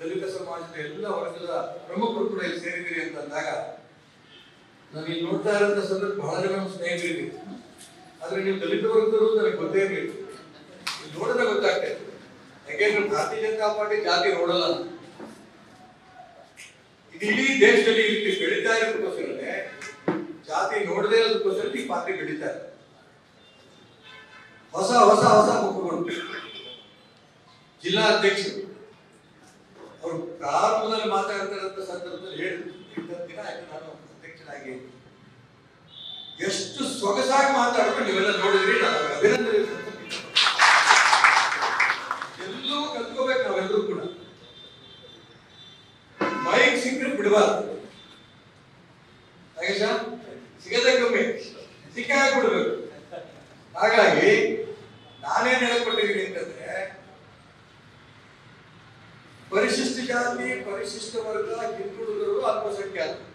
ದಲಿತ ಸಮಾಜದ ಎಲ್ಲ ವರ್ಗದ ಪ್ರಮುಖರು ಕೂಡ ಇಲ್ಲಿ ಸೇರಿದ್ದೀರಿ ಅಂತಂದಾಗ ನಾನು ಇಲ್ಲಿ ನೋಡ್ತಾ ಇರೋಂಥ ಸಂದರ್ಭ ಬಹಳ ಜನ ನಮ್ಮ ಆದ್ರೆ ನೀವು ದಲಿತ ವರ್ಗದವರು ನನಗೆ ಗೊತ್ತೇ ಇರಲಿಲ್ಲ. ಇಲ್ಲಿ ನೋಡಿದ್ರೆ ಗೊತ್ತಾಗ್ತದೆ. ಯಾಕೆಂದ್ರೆ ಭಾರತೀಯ ಜನತಾ ಪಾರ್ಟಿ ಜಾತಿ ನೋಡಲ್ಲ ಇಡೀ ದೇಶದಲ್ಲಿ ಇಲ್ಲಿ ಬೆಳೀತಾ ಇರೋದಕ್ಕೋಸ್ಕರನೇ ಜಾತಿ ನೋಡದೇ ಇರೋದಕ್ಕೋಸ್ಕರ ಈ ಪಾರ್ಟಿ ಬೆಳೀತಾ ಹೊಸ ಹೊಸ ಹೊಸ ಮುಖಗಳು ಜಿಲ್ಲಾ ಅಧ್ಯಕ್ಷರು. ಅವರು ಪ್ರಾರಂಭದಲ್ಲಿ ಮಾತಾಡ್ತಾರಂತ ಸಂದರ್ಭದಲ್ಲಿ ದಿನ ಆಯ್ತು ನಾನು ಅಧ್ಯಕ್ಷನಾಗಿ ಎಷ್ಟು ಸೊಗಸಾಗಿ ಮಾತಾಡಿದ್ರು ನೀವೆಲ್ಲ ನೋಡಿದ್ರಿ, ನಾನು ಅಭಿನಂದನೆ ಸಲ್ಲಿಸ್ತೀನಿ. ಎಲ್ಲವೂ ಕಲ್ತ್ಕೋಬೇಕು ನಾವೆಲ್ಲರೂ ಕೂಡ ಮೈಕ್ ಸಿಕ್ಕರೆ ಬಿಡಬಾರ್ದು ನಾಗೇಶ ಸಿಗದೆ ಕಮ್ಮಿ ಸಿಕ್ಕಾಗ ಬಿಡ್ಬೇಕು ಹಾಗಾಗಿ ನಾನೇನ್ ಹೇಳ್ಕೊಟ್ಟಿದ್ದೀನಿ ಅಂತಂದ್ರೆ ಪರಿಶಿಷ್ಟ ಜಾತಿ ಪರಿಶಿಷ್ಟ ವರ್ಗ ಹಿಂದುಳಿದವರು ಅಲ್ಪಸಂಖ್ಯಾತರು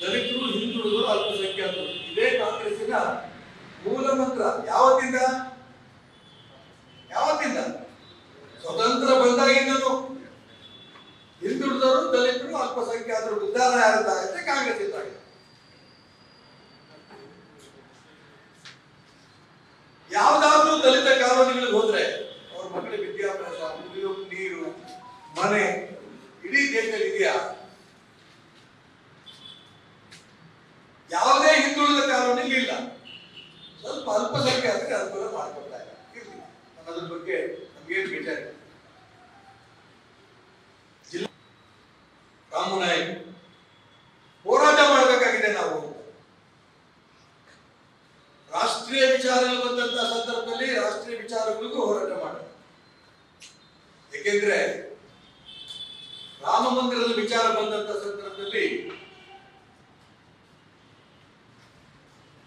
ದಲಿತರು ಹಿಂದುಳಿದವರು ಅಲ್ಪಸಂಖ್ಯಾತರು ಇದೇ ಕಾಂಗ್ರೆಸ್ಸಿನ ಮೂಲ ಮಂತ್ರ ಯಾವತ್ತಿಂದ ಯಾವತ್ತಿಂದ ಸ್ವತಂತ್ರ ಬಂದಾಗಿಂದನು ಹಿಂದುಳಿದವರು ದಲಿತರು ಅಲ್ಪಸಂಖ್ಯಾತರು ಉದ್ಧಾರ ಯಾರದ್ದಾಗುತ್ತೆ ಕಾಂಗ್ರೆಸ್ ಇದ್ದಾಗ ಯಾವ್ದಾದ್ರೂ ದಲಿತ ಕಾಲೋನಿಗಳಿಗೆ ಹೋದ್ರೆ ಅವ್ರ ಮಕ್ಕಳಿಗೆ ವಿದ್ಯಾಭ್ಯಾಸ ಕುಡಿಯೋ ನೀರು ಮನೆ ಇಡೀ ದೇಶದಲ್ಲಿ ಇದೆಯಾ ಯಾವುದೇ ಹಿಂದುಳಿದ ಕಾಲೋನಿಗೆ ಇಲ್ಲ ಸ್ವಲ್ಪ ಅಲ್ಪಸಂಖ್ಯಾತರಿಗೆ ಅನುಕೂಲ ಮಾಡ್ಕೊಡ್ತಾ ಇಲ್ಲ ಇರ್ಲಿ ನಾನು ಅದ್ರ ಬಗ್ಗೆ ನಮ್ಗೇನು ಬೇಜಾರ ಜಿಲ್ಲಾ ರಾಮನಾಯಕ್ ಹೋರಾಟ ಮಾಡಬೇಕಾಗಿದೆ ನಾವು ರಾಷ್ಟ್ರೀಯ ವಿಚಾರಗಳು ಬಂದಂತ ಸಂದರ್ಭದಲ್ಲಿ ರಾಷ್ಟ್ರೀಯ ವಿಚಾರಗಳಿಗೂ ಹೋರಾಟ ಮಾಡಬೇಕು ಏಕೆಂದ್ರೆ ರಾಮ ಮಂದಿರದ ವಿಚಾರ ಬಂದಂತ ಸಂದರ್ಭದಲ್ಲಿ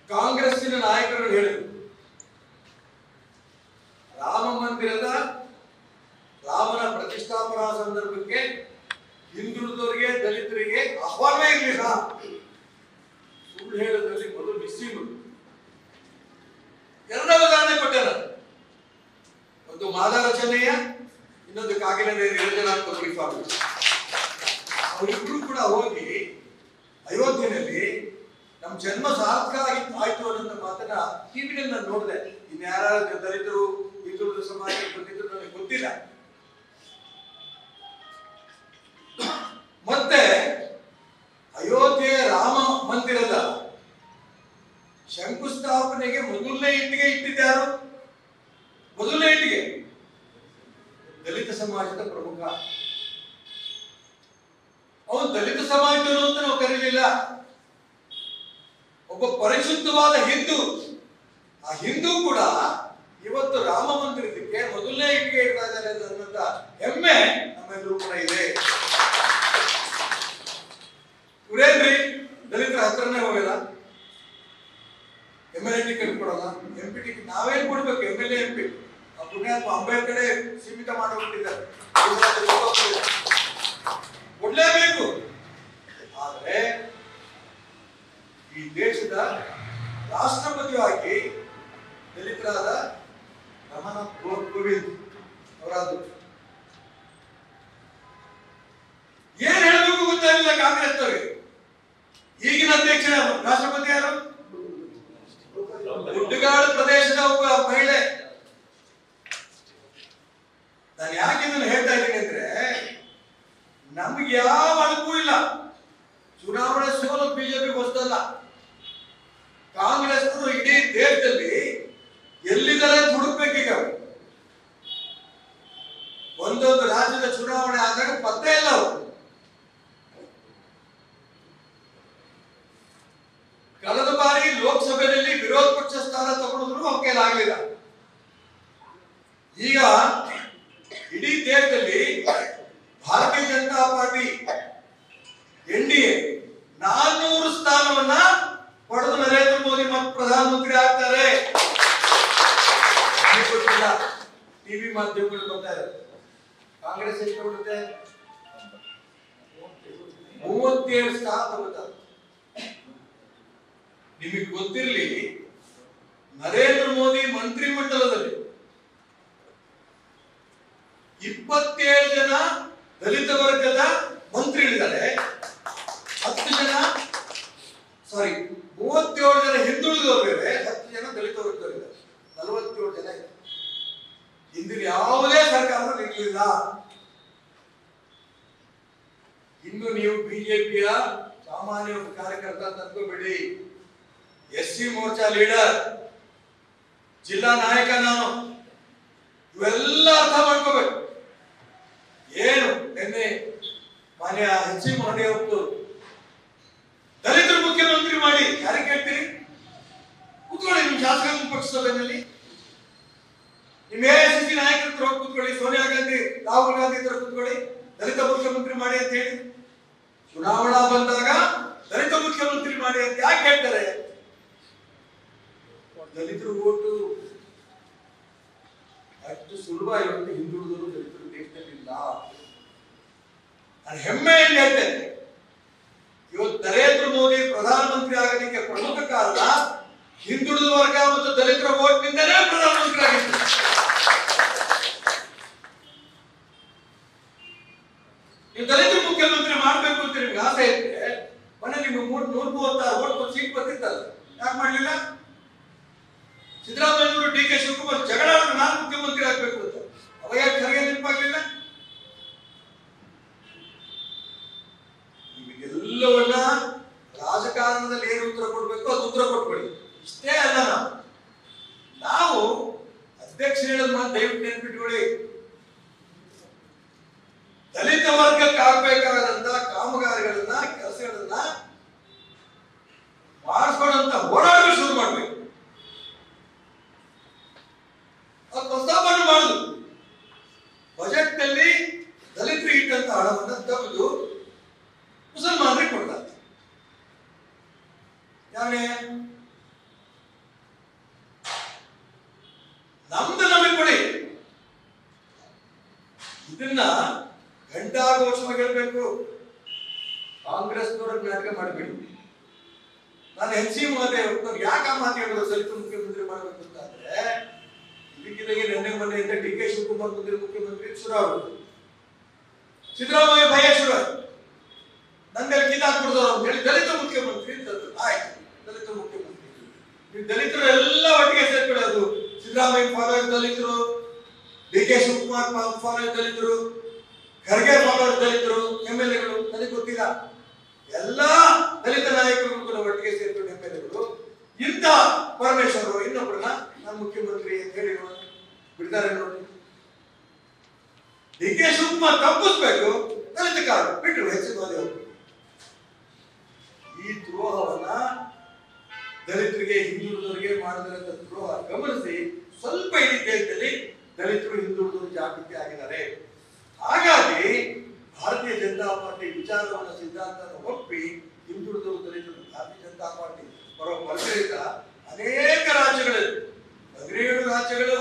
ಕಾಂಗ್ರೆಸ್ಸಿನ ನಾಯಕರು ಹೇಳಿದರು. ರಾಮ ಮಂದಿರದ ರಾಮನ ಪ್ರತಿಷ್ಠಾಪನಾ ಸಂದರ್ಭಕ್ಕೆ ಹಿಂದುಳಿದವರಿಗೆ, ದಲಿತರಿಗೆ ಆಹ್ವಾನವೇ ಇರಲಿಲ್ಲ. ಸುಳ್ಳು ಹೇಳೋದ್ರಲ್ಲಿ ಮೊದಲು ಮಿಸ್ಸಿಂಗ್ ಎರಡನೇ ಉದಾಹರಣೆ ಕೊಟ್ಟಾರ ಒಂದು ಮಾದ ರಚನೆಯ ಇನ್ನೊಂದು ಕಾಗಿನೆಲೆ ಯೋಜನಾತ್ಮಕ ಅಂತ ಗುರಿಫಾರ್ಮ್ ಅವರಿಬ್ರು ಕೂಡ ಹೋಗಿ ಅಯೋಧ್ಯೆಯಲ್ಲಿ ನಮ್ಮ ಜನ್ಮ ಸಾರ್ಥಕ ಆಗಿತ್ತು, ಆಯ್ತು ಅನ್ನೋದನ್ನ ಮಾತನ್ನ ಟಿವಿನಲ್ಲಿ ನಾನು ನೋಡಿದೆ. ಇನ್ಯಾರ ದಲಿತರು, ಹಿಂದುಳಿದ ಸಮಾಜಕ್ಕೆ ಬಂದಿದ್ರು ನನಗೆ ಗೊತ್ತಿಲ್ಲ. ಮತ್ತೆ ಅಯೋಧ್ಯೆ ರಾಮ ಮಂದಿರದ ಶಂಕುಸ್ಥಾಪನೆಗೆ ಮೊದಲನೇ ಇಟ್ಟಿಗೆ ಇಟ್ಟಿದ್ದಾರು ಮೊದಲನೇ ಇಟ್ಟಿಗೆ. ದಲಿತ ಸಮಾಜದ ಪ್ರಮುಖ. ಅವನು ದಲಿತ ಸಮಾಜದವರು ಅಂತ ನಾವು ಕರೀಲಿಲ್ಲ. ಒಬ್ಬ ಪರಿಶುದ್ಧವಾದ ಹಿಂದೂ. ಆ ಹಿಂದೂ ಕೂಡ ಇವತ್ತು ರಾಮ ಮಂದಿರಕ್ಕೆ ಮೊದಲನೇ ಇಟ್ಟಿಗೆ ಇಡ್ತಾ ಇದ್ದಾರೆ ಅನ್ನೋಂಥ ಹೆಮ್ಮೆ ನಮ್ಮೆಲ್ಲರೂ ಕೂಡ ಇದೆ. ಇವ್ರೇನ್ರಿ ದಲಿತರ ಹತ್ರನೇ ಹೋಗಲ್ಲ M L A ticket M P ticket ನಾವೇ ಕೊಡ್ಬೇಕು M L A M P ಪುಣ್ಯಾತ್ಮ ಅಂಬೇಡ್ಕರ್ ಸೀಮಿತ ಮಾಡಿಬಿಟ್ಟಿದ್ದಾರೆ ಕೊಡ್ಲೇಬೇಕು. ಆದ್ರೆ ಈ ದೇಶದ ರಾಷ್ಟ್ರಪತಿಯಾಗಿ ದಲಿತರಾದ ಗೋ- ಕೋವಿಂದ್ ಅವರಾದ್ರು. ಏನ್ ಹೇಳಬೇಕು ಗೊತ್ತಾಗಿಲ್ಲ ಕಾಂಗ್ರೆಸ್ ಈಗಿನ ಅಧ್ಯಕ್ಷ? ರಾಷ್ಟ್ರಪತಿ ಯಾರು? ಗುಡ್ಡಗಾಡು ಪ್ರದೇಶದ ಒಬ್ಬ ಮಹಿಳೆ. ನಾನು ಯಾಕೆ ಇದನ್ನು ಹೇಳ್ತಾ ಇದ್ದೀನಿ ಅಂದ್ರೆ, ನಮ್ಗೆ ಯಾವ ಅನುಕೂಲ ಇಲ್ಲ. ಚುನಾವಣೆ ಸೋಲು ಬಿಜೆಪಿ ಹೊಸದಲ್ಲ ಕಾಂಗ್ರೆಸ್ ಇಡೀ ದೇಶದಲ್ಲಿ ಎಲ್ಲಿದ್ದಾರೆ ಹುಡುಕ್ಬೇಕೀಗ ಒಂದೊಂದು ರಾಜ್ಯದ ಚುನಾವಣೆ ಆದಾಗ ಪತ್ತೆ ಇಲ್ಲ ಅವರು ಕಳೆದ ಬಾರಿ ಲೋಕಸಭೆಯಲ್ಲಿ ವಿರೋಧ ಪಕ್ಷ ಸ್ಥಾನ ತಗೊಂಡಿದ್ರು ಅವ್ರ ಕೈಲಾಗಲಿಲ್ಲ ಈಗ ಇಡೀ ದೇಶದಲ್ಲಿ Bharatiya Janata party N D A ನಾನ್ನೂರು ಸ್ಥಾನವನ್ನ ಪಡೆದು ನರೇಂದ್ರ ಮೋದಿ ಮತ್ತೆ ಪ್ರಧಾನಮಂತ್ರಿ ಆಗ್ತಾರೆ ನನಗೆ ಗೊತ್ತಿಲ್ಲ ಟಿವಿ ಮಾಧ್ಯಮಗಳು ಬರ್ತಾ ಇದೆ ಕಾಂಗ್ರೆಸ್ ಎಷ್ಟು ಕೊಡುತ್ತೆ ಮೂವತ್ತೇಳು ಸ್ಥಾನ ತಗೋತಾರೆ ನಿಮಗೆ ಗೊತ್ತಿರಲಿ ನರೇಂದ್ರ ಮೋದಿ ಮಂತ್ರಿಮಂಡಲದಲ್ಲಿ ಇಪ್ಪತ್ತೇಳು ಜನ ದಲಿತ ವರ್ಗದ ಮಂತ್ರಿಗಳಿದ್ದಾರೆ ಹತ್ತು ಜನ ಸಾರಿ ಮೂವತ್ತೇಳು ಜನ ಹಿಂದುಳಿದವರು ಬೇರೆ ಹತ್ತು ಜನ ದಲಿತ ವರ್ಗದವರಿದ್ದಾರೆ ನಲವತ್ತೇಳು ಜನ ಇದೆ ಹಿಂದಿನ ಯಾವುದೇ ಸರ್ಕಾರದಲ್ಲಿ ಇರಲಿಲ್ಲ ಇನ್ನು ನೀವು ಬಿಜೆಪಿಯ ಸಾಮಾನ್ಯ ಒಬ್ಬ ಕಾರ್ಯಕರ್ತ ಅಂತ ಅನ್ಕೋಬೇಡಿ ಎಸ್ ಸಿ ಮೋರ್ಚಾ ಲೀಡರ್ ಜಿಲ್ಲಾ ನಾಯಕ ನಾನು ಇವೆಲ್ಲ ಅರ್ಥ ಮಾಡ್ಕೋಬೇಕು. ಏನು ನಿನ್ನೆ ಮಾನ್ಯ ಎಚ್ ಸಿ ಮಹಡಿ ಮುಖ್ಯಮಂತ್ರಿ ಮಾಡಿ ಯಾರಿಗೆ ಕೇಳ್ತೀರಿ? ಕೂತ್ಕೊಳ್ಳಿ ನಿಮ್ ಶಾಸಕಾಂಗ ಪಕ್ಷ ಸಭೆಯಲ್ಲಿ ನಿಮ್ ಎ ಸಿ ನಾಯಕರ ಹತ್ರ ಕೂತ್ಕೊಳ್ಳಿ. ಸೋನಿಯಾ ಗಾಂಧಿ, ರಾಹುಲ್ ಗಾಂಧಿ ಹತ್ರ ಕೂತ್ಕೊಳ್ಳಿ. ದಲಿತ ಮುಖ್ಯಮಂತ್ರಿ ಮಾಡಿ ಅಂತ ಹೇಳಿ. ಚುನಾವಣಾ ಬಂದಾಗ ದಲಿತ ಮುಖ್ಯಮಂತ್ರಿ ಮಾಡಿ ಅಂತ ಯಾಕೆ ಹೇಳ್ತಾರೆ? ದಲಿತರು ಓಟು ಅಷ್ಟು ಸುಲಭ ಇವತ್ತು ಹಿಂದುಳಿದವರು ದಲಿತರು ದೇಶದಲ್ಲಿಲ್ಲ ನಾನು ಹೆಮ್ಮೆಯಿಂದ ಹೇಳ್ತೇನೆ ಇವತ್ತು ನರೇಂದ್ರ ಮೋದಿ ಪ್ರಧಾನಮಂತ್ರಿ ಆಗಲಿಕ್ಕೆ ಪ್ರಮುಖ ಕಾರಣ ಹಿಂದುಳಿದ ವರ್ಗ ಮತ್ತು ದಲಿತರ ಓಟ್ನಿಂದಲೇ ಪ್ರಧಾನಮಂತ್ರಿ ಆಗಿದ್ದಾರೆ ನೀವು ದಲಿತರು ಮುಖ್ಯಮಂತ್ರಿ ಮಾಡ್ಬೇಕು ಅಂತ ನಿಮ್ಗೆ ಆಸೆ ಇದ್ರೆ ಮೊನ್ನೆ ನಿಮ್ಗೆ ಮೂರ್ ನೂರ ಮೂವತ್ತಾರು ಓಟ್ ಒಂದು ಸೀಟ್ ಬಂದಿತ್ತಲ್ಲ ಯಾಕೆ ಮಾಡ್ಲಿಲ್ಲ ಸಿದ್ದರಾಮಯ್ಯನವರು ಡಿ ಕೆ ಶಿವಕುಮಾರ್ ಜಗಳ ಆಡಿದ್ರು ನಾನು ಮುಖ್ಯಮಂತ್ರಿ ಆಗ್ಬೇಕು ಅಂತ ಅವ ಯಾಕೆ ಖರ್ಗೆ ನೆನಪಾಗ್ಲಿಲ್ಲ ನಿಮಗೆಲ್ಲವನ್ನ ರಾಜಕಾರಣದಲ್ಲಿ ಏನು ಉತ್ತರ ಕೊಡ್ಬೇಕು ಅದು ಉತ್ತರ ಕೊಟ್ಬಿಡಿ ಇಷ್ಟೇ ಅಲ್ಲ ನಾವು ನಾವು ಅಧ್ಯಕ್ಷ ಹೇಳಿದ ಮಾತು ದಯವಿಟ್ಟು ನೆನ್ಪಿಟ್ಕೊಳ್ಳಿ. ದಲಿತ ವರ್ಗಕ್ಕೆ ಆಗ್ಬೇಕಾದಂತ ಕಾಮಗಾರಿಗಳನ್ನ, ಕೆಲಸಗಳನ್ನ ಮಾಡಿಸ್ಕೊಳ್ಳಂತ ಹೋರಾಟ ಶುರು ಮಾಡ್ಬೇಕು. ಅದು ಮಾಡುದು. ಬಜೆಟ್ನಲ್ಲಿ ದಲಿತರಿಗೆ ಇಟ್ಟಂತ ಹಣವನ್ನ ತೆಗೆದು ಮುಸಲ್ಮಾನರಿಗೆ ಕೊಡ್ತಾರೆ ಯಾವನೇ ನಮ್ದು ನಮಗೆ ಕೊಡಿ. ಇದನ್ನ ಘಂಟಾಘೋಷವಾಗಿ ಹೇಳ್ಬೇಕು ಕಾಂಗ್ರೆಸ್ನವ್ರ ನಾಟಕ ಮಾಡಬೇಡಿ. ನಾನು ಎನ್ ಸಿ ಮಹದೇವ್ ಯಾಕೆ ಆ ಮಾತು ಹೇಳಿದ್ರು ಸಲಿತ ಮುಖ್ಯಮಂತ್ರಿ ಮಾಡಬೇಕು ಅಂತ ಅಂದ್ರೆ ನೆನ್ನೆ ನಿನ್ನೆ ಮೊನ್ನೆಯಿಂದ ಡಿ ಕೆ ಶಿವಕುಮಾರ್ ಮುಂದಿನ ಮುಖ್ಯಮಂತ್ರಿ ಶುರು ಅವರು ಸಿದ್ದರಾಮಯ್ಯ ಭಯ ಶುರು ನಂಗೆ ನಂದಲ್ಲಿ ಕಿತ್ತಾಕ್ಬಿಡ್ದವ್ರು ಅಂತ ಹೇಳಿ ದಲಿತ ಮುಖ್ಯಮಂತ್ರಿ ಆಯ್ತು. ದಲಿತ ಮುಖ್ಯಮಂತ್ರಿ. ನೀವು ದಲಿತರು ಎಲ್ಲ ಒಟ್ಟಿಗೆ ಸೇರ್ಕೊಳ್ಳೋದು ಸಿದ್ದರಾಮಯ್ಯ ದಲಿತರು ಡಿ ಕೆ ಶಿವಕುಮಾರ್ ದಲಿತರು ಖರ್ಗೆ ಫಾಲೋಯರ್ ದಲಿತರು ಎಂ ಎಲ್ ಎಗಳು ನನಗೆ ಗೊತ್ತಿಲ್ಲ. ಎಲ್ಲಾ ದಲಿತ ನಾಯಕರು ಕೂಡ ಒಟ್ಟಿಗೆ ಸೇರ್ಕೊಂಡು ಎಂ ಎಲ್ ಎಗಳು ಇಂಥ ಪರಮೇಶ್ವರ್ ಇನ್ನೊಬ್ಬರನ್ನ ನಾನು ಮುಖ್ಯಮಂತ್ರಿ ಅಂತ ಹೇಳಿ ಬಿಡ್ತಾರೆ ನೋಡಿ ಡಿ ಕೆ ಶಿವಕುಮಾರ್ ತಪ್ಪಿಸ್ಬೇಕು, ದಲಿತ ಕಾರಣ ಬಿಟ್ಟರು ಹೆಚ್ಚು ಈ ದ್ರೋಹವನ್ನ ದಲಿತರಿಗೆ ಹಿಂದುಳಿದವರಿಗೆ ಮಾಡಿದಂತ ದ್ರೋಹ ಗಮನಿಸಿ ಸ್ವಲ್ಪ ಇಡೀ ದಲಿತರು ಹಿಂದುಳಿದವರು ಜಾಗೃತಿ ಆಗಿದ್ದಾರೆ. ಹಾಗಾಗಿ ಭಾರತೀಯ ಜನತಾ ಪಾರ್ಟಿ ವಿಚಾರವನ್ನ ಸಿದ್ಧಾಂತನ ಒಪ್ಪಿ ಹಿಂದುಳಿದವರು ದಲಿತರು ಭಾರತೀಯ ಜನತಾ ಪಾರ್ಟಿ ಬರೋ ಬಲಗಳಿಂದ ಅನೇಕ ರಾಜ್ಯಗಳು, ಹದಿನೇಳು ರಾಜ್ಯಗಳು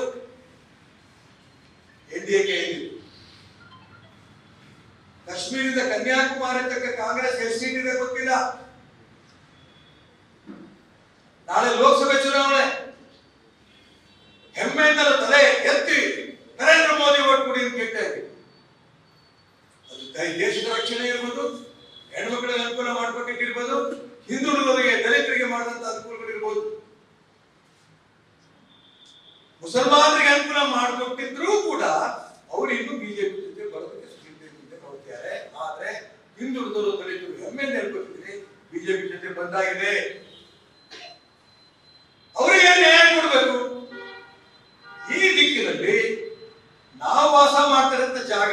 ಎನ್ಡಿಎಗೆ ಕಾಶ್ಮೀರದ ಕನ್ಯಾಕುಮಾರಿ ತಕ್ಕ ಕಾಂಗ್ರೆಸ್ ಎಸ್ ಗೊತ್ತಿಲ್ಲ. ನಾಳೆ ಲೋಕಸಭೆ ಚುನಾವಣೆ ಹೆಮ್ಮೆಯಿಂದ ತಲೆ ಎತ್ತಿ ನರೇಂದ್ರ ಮೋದಿ ಓಟ್ ಕೊಡಿ ಅಂತ ಕೇಳ್ತಾ ಇದ್ದೀವಿ ಅದು ದ- ದೇಶದ ರಕ್ಷಣೆ ಇರ್ಬೋದು ಹೆಣ್ಮಕ್ಳಿಗೆ ಅನುಕೂಲ ಮಾಡ್ಕೊಟ್ಟಿರ್ಬೋದು ಹಿಂದುಳಿದವರಿಗೆ ದಲಿತರಿಗೆ ಮಾಡಿದಂತ ಅನುಕೂಲಗಳಿರ್ಬೋದು ಮುಸಲ್ಮಾನರಿಗೆ ಅನುಕೂಲ ಮಾಡಿಕೊಟ್ಟಿದ್ರು ಕೂಡ ಅವರು ಇನ್ನೂ ಬಿಜೆಪಿ ಜೊತೆ ಬರೋದಕ್ಕೆ ಸಿದ್ಧತೆ ನೋಡ್ತಾರೆ ಆದ್ರೆ ಹಿಂದುಳಿದವರು ದಲಿತರು ಹೆಮ್ಮೆಯಿಂದ ಹೇಳ್ಕೊತಿದ್ದೀನಿ ಬಿಜೆಪಿ ಜೊತೆ ಬಂದಾಗಿದೆ ಅವರಿಗೆ ಏನ್ ನ್ಯಾಯ ಕೊಡ್ಬೇಕು ಈ ದಿಕ್ಕಿನಲ್ಲಿ ನಾವು ವಾಸ ಮಾಡ್ತಿರಂತ ಜಾಗ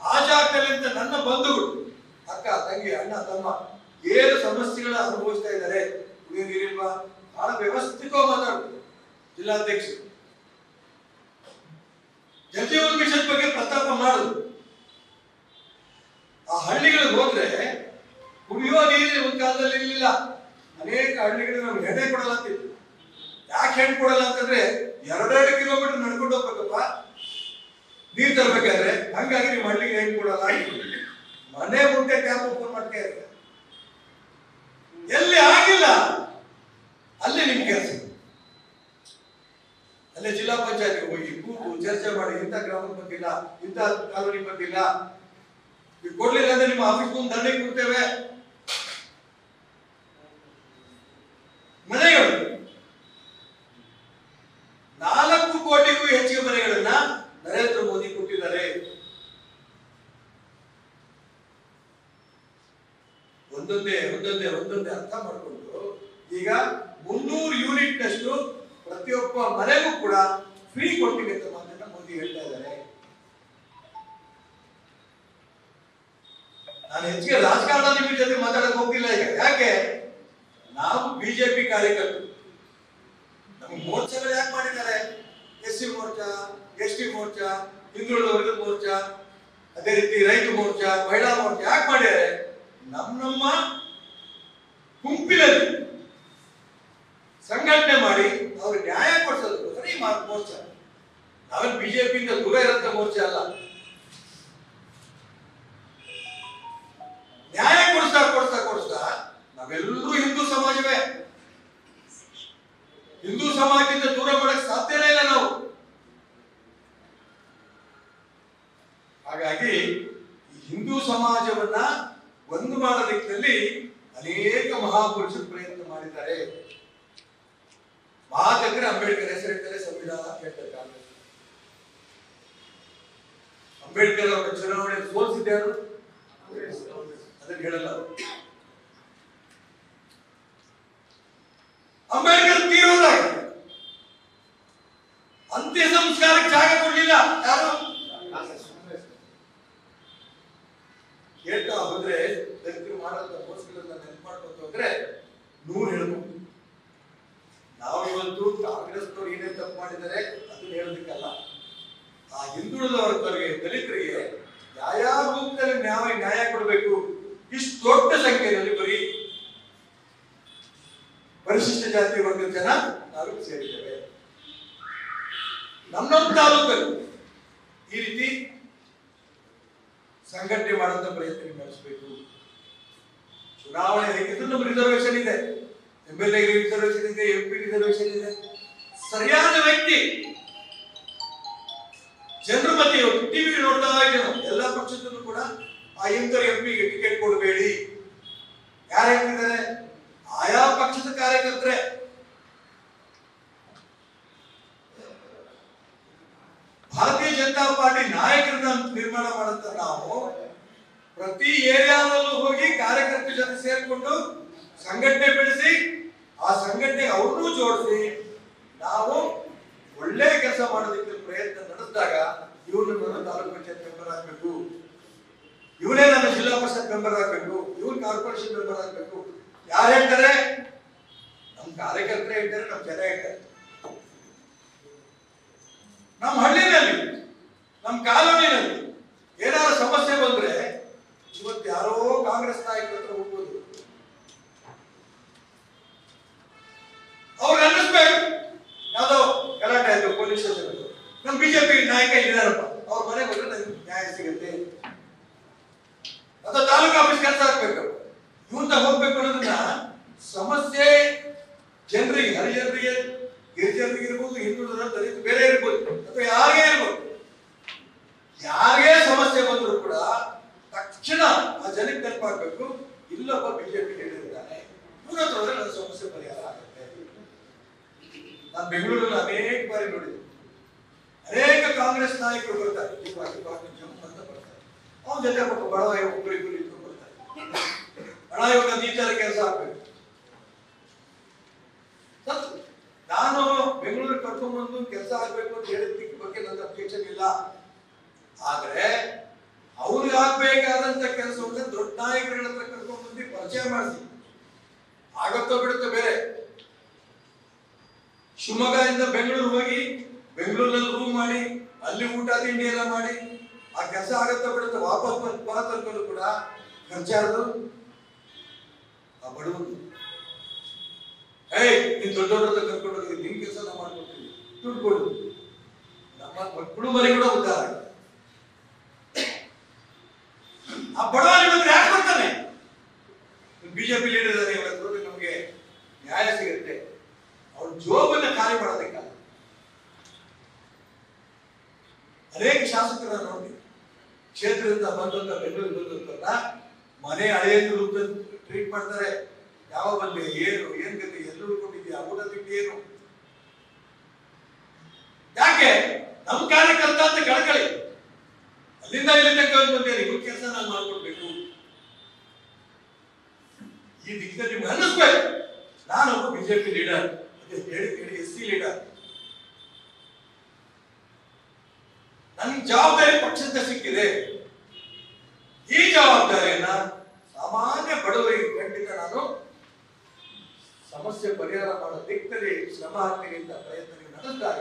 ಆ ಜಾಗದಲ್ಲಿ ನನ್ನ ಬಂಧುಗಳು ಅಕ್ಕ ತಂಗಿ ಅಣ್ಣ ತಮ್ಮ ಏನು ಸಮಸ್ಯೆಗಳ ಅನುಭವಿಸ್ತಾ ಇದ್ದಾರೆ ಕುಡಿಯೋ ನೀರಿಲ್ವಾ ಬಹಳ ವ್ಯವಸ್ಥಿತವಾಗಿ ಮಾತಾಡುದು ಜಿಲ್ಲಾಧ್ಯಕ್ಷರು ಜಲಜೀವನ್ ಮಿಷನ್ ಬಗ್ಗೆ ಪ್ರಸ್ತಾಪ ಮಾಡುದು ಆ ಹಳ್ಳಿಗಳಿಗೆ ಹೋದ್ರೆ ಕುಡಿಯುವ ನೀರು ಒಂದು ಕಾಲದಲ್ಲಿ ಇರಲಿಲ್ಲ ಅನೇಕ ಹಳ್ಳಿಗಳು ನಮ್ಗೆ ಹೆಣೆ ಕೊಡಲ್ಲ ಅಂತಿತ್ತು ಯಾಕೆ ಹೆಣ್ಣು ಕೊಡಲ್ಲ ಅಂತಂದ್ರೆ ಎರಡೆರಡು ಕಿಲೋಮೀಟರ್ ನಡ್ಕೊಂಡು ಹೋಗ್ಬೇಕಪ್ಪ ನೀರ್ ತರ್ಬೇಕಾದ್ರೆ ಹಂಗಾಗಿ ನೀವು ಹಳ್ಳಿಗೆ ಹೇಳ್ಕೊಡಲ್ಲ ಕೊಡಲ್ಲ. ಮನೆ ಮುಂದೆ ಟ್ಯಾಪ್ ಓಪನ್ ಮಾಡ್ತಾ ಇರ್ತಾರೆ ಎಲ್ಲಿ ಆಗಿಲ್ಲ, ಅಲ್ಲಿ ನಿಮ್ ಕೆಲಸ. ಅಲ್ಲೇ ಜಿಲ್ಲಾ ಪಂಚಾಯತ್ ಹೋಗಿ ಕೂತು ಚರ್ಚೆ ಮಾಡಿ, ಇಂಥ ಗ್ರಾಮಕ್ಕೆ ಬಂದಿಲ್ಲ ಇಂಥ ಕಾಲೋನಿ ಬಂದಿಲ್ಲ ಕೊಡ್ಲಿಲ್ಲ ಅಂದ್ರೆ ನಿಮ್ಮ ಆಫೀಸ್ ಮುಂದೆ ಧರಣಿ ಕೊಡ್ತೇವೆ ಒಂದೊಂದೇ ಒಂದೊಂದೇ ಒಂದೊಂದೇ ಅರ್ಥ ಮಾಡಿಕೊಂಡು ಈಗ ಮುನ್ನೂರು ಯೂನಿಟ್ ನಷ್ಟು ಪ್ರತಿಯೊಬ್ಬ ಮನೆಗೂ ಕೂಡ ಫ್ರೀ ಕೊಡ್ತೀವಿ ಅಂತ ಮೋದಿ ಹೇಳ್ತಾ ಇದ್ದಾರೆ. ನಾನು ಹೆಚ್ಚಿಗೆ ರಾಜಕಾರಣ ನಿಮ್ಮ ಜೊತೆ ಮಾತಾಡಕ್ ಹೋಗ್ತಿಲ್ಲ ಈಗ. ಯಾಕೆ? ನಾವು ಬಿಜೆಪಿ ಕಾರ್ಯಕರ್ತರು. ನಮ್ಗೆ ಮೋರ್ಚಾಗಳು ಯಾಕೆ ಮಾಡಿದ್ದಾರೆ? S C Morcha, S T Morcha ಹಿಂದುಳಿದ ವರ್ಗದ ಮೋರ್ಚಾ, ಅದೇ ರೀತಿ ರೈತ ಮೋರ್ಚಾ, ಮಹಿಳಾ ಮೋರ್ಚಾ ಯಾಕೆ ಮಾಡಿದ್ದಾರೆ? ನಮ್ಮ ನಮ್ಮ ಗುಂಪಿನಲ್ಲಿ ಸಂಘಟನೆ ಮಾಡಿ ಅವ್ರಿಗೆ ನ್ಯಾಯ ಕೊಡಿಸೋದಕ್ಕೋಸ್ಕರ ಈ ಮಾರ್ಗ ಮೋರ್ಚಾ. ನಾವೇನು ಬಿಜೆಪಿಯಿಂದ ದೂರ ಇರೋಂಥ ಮೋರ್ಚಾ ಅಲ್ಲ ನ್ಯಾಯ ಕೊಡಿಸ್ತಾ ಕೊಡಿಸ್ತಾ ಕೊಡಿಸ್ತಾ ನಾವೆಲ್ಲರೂ ಹಿಂದೂ ಸಮಾಜವೇ ಹಿಂದೂ ಸಮಾಜದಿಂದ ದೂರ ಮಾಡಕ್ ಸಾಧ್ಯನೇ ಇಲ್ಲ ನಾವು ಹಾಗಾಗಿ ಈ ಹಿಂದೂ ಸಮಾಜವನ್ನ ಒಂದು ಮಾಡೋ ನಿಟ್ಟಿನಲ್ಲಿ ಅನೇಕ ಮಹಾಪುರುಷರು ಪ್ರಯತ್ನ ಮಾಡಿದ್ದಾರೆ ಮಹಾತಂದ್ರೆ ಅಂಬೇಡ್ಕರ್ ಹೆಸರಿಟ್ಟರೆ ಸಂವಿಧಾನ ಅಂತ ಹೇಳ್ತಾರೆ ಕಾಂಗ್ರೆಸ್ ಅಂಬೇಡ್ಕರ್ ಅವರ ಚುನಾವಣೆ ಸೋಲಿಸಿದ್ಯಾರು ಅದನ್ನು ಹೇಳಲ್ಲ ಅವರು. ಅಂಬೇಡ್ಕರ್ ತೀರೋದಾಗಿದೆ ಅಂತ್ಯ ಸಂಸ್ಕಾರಕ್ಕೆ ಜಾಗ ಕೊಡ್ಲಿಲ್ಲ ಯಾರು ಹೇಳ್ತಾ ಹೋದ್ರೆ ದಲಿತರು ಮಾಡೋಂಥ ಮೋಸಗಳನ್ನ ನೆನಪು ಮಾಡ್ಕೊಂತ ಹೋದ್ರೆ ನೂರು ಹೇಳ್ಬೋದು ನಾವು ಇವತ್ತು ಕಾಂಗ್ರೆಸ್ನವ್ರು ಏನೇ ತಪ್ಪು ಮಾಡಿದ್ದಾರೆ ಅದನ್ನ ಹೇಳೋದಕ್ಕಲ್ಲ ಆ ಹಿಂದುಳಿದ ವರ್ಗದವರಿಗೆ ದಲಿತರಿಗೆ ಯಾವ ರೂಪದಲ್ಲಿ ನ್ಯಾಯ ನ್ಯಾಯ ಕೊಡಬೇಕು ಇಷ್ಟು ದೊಡ್ಡ ಸಂಖ್ಯೆಯಲ್ಲಿ ಬರೀ ಪರಿಶಿಷ್ಟ ಜಾತಿ ಜನ ನಾವು ಸೇರಿದ್ದೇವೆ. ನಮ್ಮ ತಾಲೂಕಲ್ಲಿ ಈ ರೀತಿ ಸಂಘಟನೆ ಮಾಡುವಂತ ಪ್ರಯತ್ನ ನಡೆಸಬೇಕು. ಚುನಾವಣೆ ಹೇಗಿದ್ರು ನಮ್ಮ ರಿಸರ್ವೇಶನ್ ಇದೆ. ಎಂ ಎಲ್ ಎ ರಿಸರ್ವೇಶನ್ ಇದೆ ಎಂ ಪಿ ರಿಸರ್ವೇಶನ್ ಇದೆ. ಸರಿಯಾದ ವ್ಯಕ್ತಿ, ಜನರ ಮಧ್ಯೆ ಟಿವಿ ನೋಡ್ತಾ ಇದ್ದೇವೆ. ಎಲ್ಲ ಪಕ್ಷದಲ್ಲೂ ಕೂಡ ಆ ಇಂತರ ಎಂ ಪಿಗೆ ಟಿಕೆಟ್ ಕೊಡಬೇಡಿ. ಯಾರು ಹೇಳ್ತಿದ್ದಾರೆ? ಆಯಾ ಪಕ್ಷದ ಕಾರ್ಯಕರ್ತರೆ. ಭಾರತೀಯ ಜನತಾ ಪಾರ್ಟಿ ನಾಯಕರನ್ನ ನಿರ್ಮಾಣ ಮಾಡಂತ ನಾವು ಪ್ರತಿ ಏರಿಯಾದಲ್ಲೂ ಹೋಗಿ ಕಾರ್ಯಕರ್ತರ ಜೊತೆ ಸೇರಿಕೊಂಡು ಸಂಘಟನೆ ಬೆಳೆಸಿ, ಆ ಸಂಘಟನೆಗೆ ಅವ್ರನ್ನೂ ಜೋಡಿಸಿ ನಾವು ಒಳ್ಳೆ ಕೆಲಸ ಮಾಡೋದಕ್ಕೆ ಪ್ರಯತ್ನ ನಡೆಸಿದಾಗ ಇವ್ರನ್ನ ನನ್ನ ತಾಲೂಕು ಪಂಚಾಯತ್ ಮೆಂಬರ್ ಆಗಬೇಕು. ಇವನೇ ನನ್ನ ಜಿಲ್ಲಾ ಪರಿಷತ್ ಮೆಂಬರ್ ಆಗಬೇಕು. ಇವ್ರು ಕಾರ್ಪೊರೇಷನ್ ಮೆಂಬರ್ ಆಗ್ಬೇಕು. ಯಾರು ಹೇಳ್ತಾರೆ? ನಮ್ಮ ಕಾರ್ಯಕರ್ತರೇ ಹೇಳ್ತಾರೆ ನಮ್ಮ ಜನ ಹೇಳ್ತಾರೆ. ನಮ್ಮ ಹಳ್ಳಿನಲ್ಲಿ ನಮ್ಮ ಕಾಲೋನಿನಲ್ಲಿ ಏನಾದ್ರು ಸಮಸ್ಯೆ ಬಂದ್ರೆ, ಇವತ್ತು ಯಾರೋ ಕಾಂಗ್ರೆಸ್ ನಾಯಕರ ಹತ್ರ ಹೋಗ್ಬೋದು ಅವ್ರಿಗೆ ಅನ್ನಿಸ್ಬೇಕು ಯಾವ್ದೋ ಗಲಾಟೆ ಆಯ್ತು ಪೊಲೀಸ್ ಸ್ಟೇಷನ್ ನಮ್ಮ ಬಿಜೆಪಿ ನಾಯಕ ಇದ್ದಾರಪ್ಪ ಅವ್ರ ಮನೆಗೆ ಹೋದ್ರೆ ನಂಗೆ ನ್ಯಾಯ ಸಿಗುತ್ತೆ ಅಥವಾ ತಾಲೂಕು ಆಫೀಸ್ ಕೆಲಸ ಆಗ್ಬೇಕು ಇವಂತ ಹೋಗ್ಬೇಕು ಅನ್ನೋದನ್ನ ಸಮಸ್ಯೆ ಜನರಿಗೆ ಹರಿಜನರಿಗೆ ಗಿರಿಜನರಿಗೆ ಇರ್ಬೋದು ಹಿಂದುಳಿದ ದಲಿತ ಬೇರೆ ಇರ್ಬೋದು ಅಥವಾ ಯಾರಿಗೇ ಇರ್ಬೋದು ಯಾರಿಗೇ ಸಮಸ್ಯೆ ಬಂದರೂ ಕೂಡ ತಕ್ಷಣ ಆ ಜನಕ್ಕೆ ನೆನಪಾಗಬೇಕು ಇಲ್ಲಪ್ಪ ಬಿಜೆಪಿ ಹೇಳಿದ್ದಾನೆ ಇವನ ಹತ್ರ ಹೋದ್ರೆ ನನ್ನ ಸಮಸ್ಯೆ ಪರಿಹಾರ ಆಗುತ್ತೆ ನಾನು ಬೆಂಗಳೂರಲ್ಲಿ ಅನೇಕ ಬಾರಿ ನೋಡಿದೆ ಅನೇಕ ಕಾಂಗ್ರೆಸ್ ನಾಯಕರು ಬರ್ತಾರೆ. ಅಂತ ಜೊತೆ ಪಾಪ ಬಡವ ಒಬ್ಬರು ಇಬ್ಬರು ಇಬ್ಬರು ಬರ್ತಾರೆ. ಹಣ ಇವಾಗ ಕೆಲಸ ಆಗ್ಬೇಕು. ನಾನು ಬೆಂಗಳೂರಿಗೆ ಕರ್ಕೊಂಡ್ಬಂದು ಕೆಲಸ ಆಗ್ಬೇಕು ಅಂತ ಹೇಳಿದ್ದಕ್ಕೆ ಬಗ್ಗೆ ನನ್ನ ಅಬ್ಜೆಕ್ಷನ್ ಇಲ್ಲ. ಆದ್ರೆ ಅವ್ರಿಗೆ ಆಗ್ಬೇಕಾದಂತ ಕೆಲಸವನ್ನ ದೊಡ್ಡ ನಾಯಕರುಗಳ ಹತ್ರ ಕರ್ಕೊಂಡ್ ಬಂದು ಪರಿಚಯ ಮಾಡಿಸಿ. ಆಗತ್ತೋ ಬಿಡುತ್ತೋ ಬೇರೆ. ಶಿವಮೊಗ್ಗದಿಂದ ಬೆಂಗಳೂರು ಹೋಗಿ, ಬೆಂಗಳೂರಿನಲ್ಲಿ ರೂಮ್ ಮಾಡಿ ಅಲ್ಲಿ ಊಟ, ತಿಂಡಿ ಎಲ್ಲ ಮಾಡಿ ಆ ಕೆಲಸ ಆಗತ್ತ ಬಿಡುತ್ತೆ, ವಾಪಸ್ ಬರ ಕೂಡ ಖರ್ಚಾದ್ರು ಆ ಬಡವರು ಏಯ್, ನೀನ್ ದೊಡ್ಡ ಕರ್ಕೊಂಡು ಹೋಗಿ ಕೆಲಸ ನಾವು ಮಾಡ್ಕೊಡ್ತೀವಿ ದುಡ್ಡು ಕೊಡು. ನಮ್ಮ ಮರಿ ಕೂಡ ಉದ್ಧಾರ ಆಗುತ್ತೆ. ಆ ಬಡವ ನಿಮ್ಮ ಯಾಕೆ ಬರ್ತಾನೆ ಬಿಜೆಪಿ ಲೀಡರ್ ಇದ್ದಾರೆ ಇವರ ಹತ್ರ ನಮಗೆ ನ್ಯಾಯ ಸಿಗುತ್ತೆ ಅವ್ರ ಜೋಬನ್ನ ಖಾಲಿ ಮಾಡೋದಕ್ಕಲ್ಲ ಕ್ಷೇತ್ರದಿಂದ ಬಂದಂತ ಬೆಂಗಳೂರು ಮನೆ ಹಳೆಯಲ್ಲಿ ರೂಪದಲ್ಲಿ ಟ್ರೀಟ್ ಮಾಡ್ತಾರೆ. ಯಾವ ಬಲ್ಲೆ ಏನು, ಏನ್ ಗತಿ ಎಲ್ಲರೂ ಕೊಟ್ಟಿದ್ಯಾ ಊಟ ತಿಂಡಿ ಏನು? ಯಾಕೆ? ನಮ್ಮ ಕಾರ್ಯಕರ್ತ ಅಂತ ಕಳ್ಕಳಿ ಅಲ್ಲಿಂದ ಇಲ್ಲಿ ತನಕ ಬಂದೆ ಇವ್ ಕೆಲಸ ನಾನು ಮಾಡ್ಕೊಡ್ಬೇಕು. ಈ ದಿಕ್ಕಿನಲ್ಲಿ ನಿಮ್ಗೆ ಅನ್ನಿಸ್ಬೇಕು. ನಾನೊಬ್ಬ ಬಿಜೆಪಿ ಲೀಡರ್ ಅದೇ ಹೇಳಿ ಹೇಳಿ ಎಸ್ ಸಿ ಲೀಡರ್ ನನ್ ಜವಾಬ್ದಾರಿ ಪಕ್ಷದಿಂದ ಸಿಕ್ಕಿದೆ. ಈ ಜವಾಬ್ದಾರಿಯನ್ನ ಸಾಮಾನ್ಯ ಬಡವರಿಗೆ ಖಂಡಿತ ನಾನು. ಸಮಸ್ಯೆ ಪರಿಹಾರ ಮಾಡೋ ದಿಕ್ಕಲ್ಲಿ ಶ್ರಮ ಹಾಕ್ತೀನಿ ಅಂತ ಪ್ರಯತ್ನ ನಡೆಸಿದಾಗ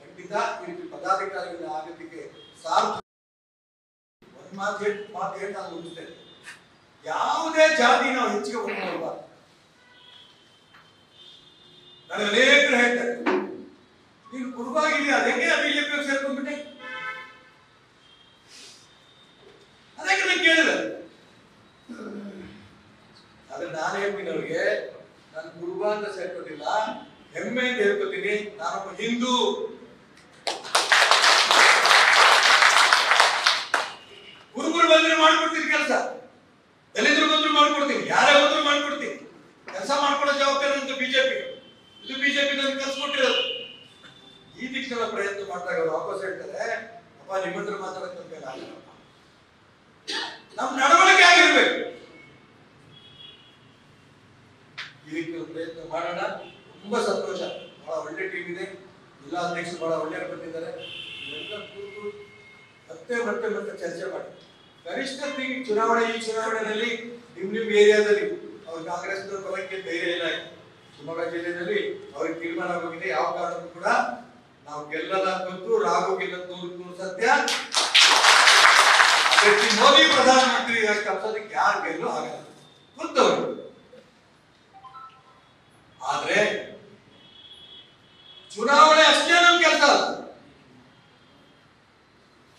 ಖಂಡಿತ ಈ ರೀತಿ ಪದಾಧಿಕಾರಿಗಳ ಆಗೋದಕ್ಕೆ ಸಾರ್ಥ ಒಂದ್ ಮಾತು ಹೇಳಿ ಯಾವುದೇ ಜಾತಿ ನಾವು ಹೆಚ್ಚಿಗೆ ನನಗೆ ಅನೇಕರು ಹೇಳ್ತಾರೆ ನೀನು ಕುರುಬಾಗಿದೆಯಾ ಅದಕ್ಕೆ ಬಿಜೆಪಿ ಸೇರ್ಕೊಂಡ್ಬಿಟ್ಟೆ? ನಾನು ಕೇಳಿದೆ. ಆದ್ರೆ ನಾನು ಹೇಳ್ತೀನಿ ಅವ್ರಿಗೆ. ನಾನು ಕುರುಬ ಅಂತ ಸೇರ್ಕೊಂಡಿಲ್ಲ. ಹೆಮ್ಮೆ ಅಂತ ಹೇಳ್ಕೊತೀನಿ. ನಾನೊಬ್ಬ ಹಿಂದೂ. ಕುರುಬರು ಬಂದ್ರೆ ಮಾಡ್ಕೊಡ್ತೀನಿ ಕೆಲಸ. ಎಲ್ಲಿದ್ರು ಬಂದ್ರು ಮಾಡ್ಕೊಡ್ತೀನಿ. ಯಾರೇ ಬಂದ್ರು ಮಾಡ್ಕೊಡ್ತೀನಿ. ಕೆಲಸ ಮಾಡ್ಕೊಳ್ಳೋ ಜವಾಬ್ದಾರಿ ಅಂತ ಬಿಜೆಪಿ ಇದು ಬಿಜೆಪಿ ನನ್ಗೆ ಕಲ್ಸ್ಕೊಟ್ಟಿರೋದು ಈ ದಿಕ್ಕಿನ ಪ್ರಯತ್ನ ಮಾಡಿದಾಗ ಅವ್ರು ವಾಪಸ್ ಹೇಳ್ತಾರೆ, ಅಪ್ಪ ನಿಮ್ಮ ಹತ್ರ ಮಾತಾಡಕ್ ನನ್ ಕೈಲಿ ಆಗಲ್ಲಪ್ಪ ನಮ್ ನಡವಳಿಕೆ ಆಗಿರ್ಬೇಕು ಇದಕ್ಕೆ ಪ್ರಯತ್ನ ಮಾಡೋಣ. ತುಂಬಾ ಸಂತೋಷ. ಬಹಳ ಒಳ್ಳೆ ಟೀಮ್ ಇದೆ. ಜಿಲ್ಲಾ ಅಧ್ಯಕ್ಷರು ಬಹಳ ಒಳ್ಳೆಯವರು ಬಂದಿದ್ದಾರೆ. ಕೂತು ಮತ್ತೆ ಮತ್ತೆ ಮತ್ತೆ ಚರ್ಚೆ ಮಾಡಿ. ಗರಿಷ್ಠ ತಿಂಗ್ ಚುನಾವಣೆ ಈ ಚುನಾವಣೆಯಲ್ಲಿ ನಿಮ್ ನಿಮ್ ಏರಿಯಾದಲ್ಲಿ. ಅವ್ರ ಕಾಂಗ್ರೆಸ್ ಬರೋಕ್ಕೆ ಧೈರ್ಯ ಇಲ್ಲ. ಶಿವಮೊಗ್ಗ ಜಿಲ್ಲೆಯಲ್ಲಿ ಅವ್ರಿಗೆ ತೀರ್ಮಾನ ಆಗೋಗಿದೆ. ಯಾವ ಕಾರಣಕ್ಕೂ ಕೂಡ ನಾವು ಗೆಲ್ಲದ ಗೊತ್ತು ರಾಘು ಗೆಲ್ಲದ ನೂರು ನೂರು ಸತ್ಯ. ವ್ಯಕ್ತಿ ಮೋದಿ ಪ್ರಧಾನಮಂತ್ರಿ ತಪ್ಪಿಸೋದಕ್ಕೆ ಯಾರು ಗೆಲ್ಲೂ ಆಗಲ್ಲ. ಗೊತ್ತವರು ಆದ್ರೆ ಚುನಾವಣೆ ಅಷ್ಟೇ ನಮ್ ಕೆಲಸ.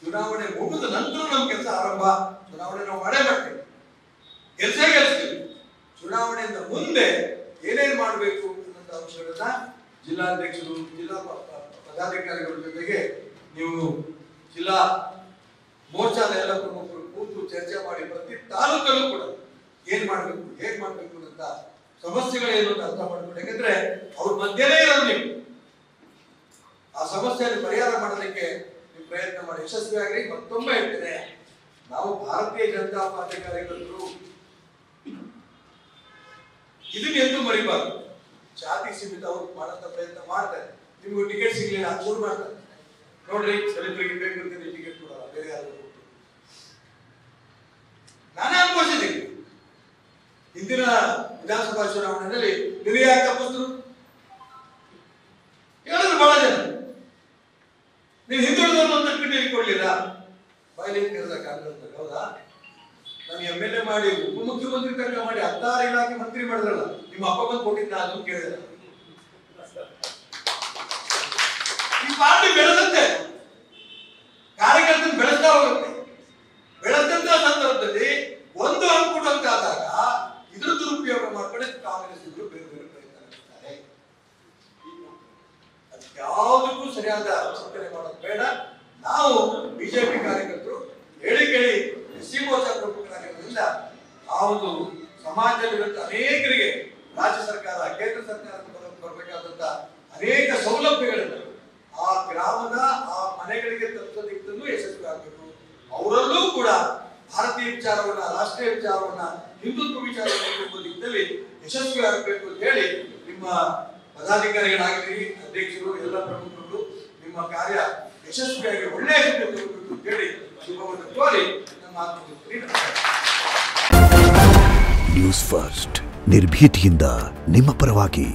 ಚುನಾವಣೆ ಮುಗಿದ ನಂತರ ನಮ್ ಕೆಲಸ ಆರಂಭ. ಚುನಾವಣೆ ನಾವು ಮಾಡೇ ಮಾಡ್ತೀವಿ. ಗೆಲ್ಸೇ ಗೆಲ್ಸ್ತೀವಿ. ಚುನಾವಣೆಯಿಂದ ಮುಂದೆ ಏನೇನ್ ಮಾಡಬೇಕು ಅನ್ನೋ ಅಂಶಗಳನ್ನ ಜಿಲ್ಲಾಧ್ಯಕ್ಷರು, ಜಿಲ್ಲಾ ಪದಾಧಿಕಾರಿಗಳ ಜೊತೆಗೆ ನೀವು ಜಿಲ್ಲಾ ಮೋರ್ಚಾದ ಎಲ್ಲ ಪ್ರಮುಖರು ಕೂತು ಚರ್ಚೆ ಮಾಡಿ ಪ್ರತಿ ತಾಲೂಕಲ್ಲೂ ಕೂಡ ಏನ್ ಮಾಡ್ಬೇಕು, ಹೇಗ್ ಮಾಡ್ಬೇಕು ಅಂತ ಸಮಸ್ಯೆಗಳೇನು ಅಂತ ಅರ್ಥ ಮಾಡ್ಕೊಂಡು ಯಾಕಂದ್ರೆ ಅವ್ರ ಮಧ್ಯನೇ ಇರೋದು ನೀವು. ಆ ಸಮಸ್ಯೆಯನ್ನು ಪರಿಹಾರ ಮಾಡಲಿಕ್ಕೆ ನೀವು ಪ್ರಯತ್ನ ಮಾಡಿ ಯಶಸ್ವಿಯಾಗಿ ಮತ್ತೊಮ್ಮೆ ಹೇಳ್ತೇನೆ. ನಾವು ಭಾರತೀಯ ಜನತಾ ಪಾರ್ಟಿ ಕಾರ್ಯಕರ್ತರು. ಇದನ್ನ ಎಂದು ಮರಿಬಾರ್ದು. ಜಾತಿ ಸೀಮಿತ ಅವ್ರು ಮಾಡಂತ ಪ್ರಯತ್ನ ಮಾಡ್ತಾರೆ. ನಿಮ್ಗೆ ಟಿಕೆಟ್ ಸಿಗ್ಲಿಲ್ಲ ಶುರು ಮಾಡ್ತಾರೆ ನೋಡ್ರಿ, ದಲಿತರಿಗೆ ಬೇಕು ಅಂತ ಟಿಕೆಟ್ ಕೊಡಲ್ಲ ಬೇರೆ ಯಾರು ನಾನೇ ಅನ್ಕೋಸಿದ್ದೀನಿ ಹಿಂದಿನ ವಿಧಾನಸಭಾ ಚುನಾವಣೆಯಲ್ಲಿ ನೀವು ಯಾಕೆ ತಪ್ಪಿಸಿದ್ರು ಹೇಳಿದ್ರು ಬಹಳ ಜನ. ನೀವು ಹಿಂದುಳಿದವರು ಅಂತ ಟಿಕೆಟ್ ಕೊಡ್ಲಿಲ್ಲ. ಬಾಯಲ್ಲಿ ಕೇಳಿದ ಕಾಂಗ್ರೆಸ್ ಹೌದಾ? ನಾನು ಎಂ ಎಲ್ ಎ ಮಾಡಿ, ಉಪಮುಖ್ಯಮಂತ್ರಿ ತನಕ ಮಾಡಿ ಹತ್ತಾರು ಇಲಾಖೆ ಮಂತ್ರಿ ಮಾಡಿದ್ರಲ್ಲ, ನಿಮ್ಮ ಅಪ್ಪ ಬಂದು ಕೊಟ್ಟಿದ್ದ ಅದನ್ನು ಕೇಳಿದ. ಈ ಪಾರ್ಟಿ ಬೆಳೆದಂತೆ ಕಾರ್ಯಕರ್ತನ ಬೆಳೆಸ್ತಾ ಹೋಗುತ್ತೆ. ಬೆಳೆದಂತ ಸಂದರ್ಭದಲ್ಲಿ ಒಂದು ಅಂಕುಟ ಅಂತ ಆದಾಗ ಇದ್ರ ದುರುಪಯೋಗ ಮಾಡ್ಕೊಂಡು ಕಾಂಗ್ರೆಸ್ ಬೇರೆ ಬೇರೆ ಪ್ರಯತ್ನ ನಡೆಸ್ತಾರೆ. ಯಾವುದಕ್ಕೂ ಸರಿಯಾದ ಚಿಂತನೆ ಮಾಡೋದು ಬೇಡ. ನಾವು ಬಿಜೆಪಿ ಕಾರ್ಯಕರ್ತರು ಹೇಳಿ ಕೇಳಿ ಎಸ್ಸಿ ಮೋರ್ಚಾ ಪ್ರಮುಖರಾಗಿರೋದ್ರಿಂದ ಆ ಒಂದು ಸಮಾಜದಲ್ಲಿರುವಂತಹ ಅನೇಕರಿಗೆ ರಾಜ್ಯ ಸರ್ಕಾರ, ಕೇಂದ್ರ ಸರ್ಕಾರ ಬರಬೇಕಾದಂತ ಅನೇಕ ಸೌಲಭ್ಯಗಳನ್ನು ಆ ಗ್ರಾಮದ, ಆ ಮನೆಗಳಿಗೆ ತಲುಪೋದಿಕ್ಕೂ ಯಶಸ್ವಿ ಆಗಬೇಕು ಅವರಲ್ಲೂ ಕೂಡ ಭಾರತೀಯ ವಿಚಾರವನ್ನ, ರಾಷ್ಟ್ರೀಯ ವಿಚಾರವನ್ನ, ಹಿಂದುತ್ವ ವಿಚಾರವನ್ನು ದಿಕ್ಕಲ್ಲಿ ಯಶಸ್ವಿ ಆಗಬೇಕು ಅಂತ ಹೇಳಿ ನಿಮ್ಮ ಪದಾಧಿಕಾರಿಗಳಾಗಿರಿ ಅಧ್ಯಕ್ಷರು, ಎಲ್ಲ ಪ್ರಮುಖರು ನಿಮ್ಮ ಕಾರ್ಯ ಯಶಸ್ವಿಯಾಗಿ ಒಳ್ಳೆಯ ಅಂತ ಹೇಳಿ ಶುಭವನ್ನು ಕೋರಿ ನಮ್ಮ ನ್ಯೂಸ್ ಫಸ್ಟ್ ನಿರ್ಭೀತಿಯಿಂದ ನಿಮ್ಮ ಪರವಾಗಿ.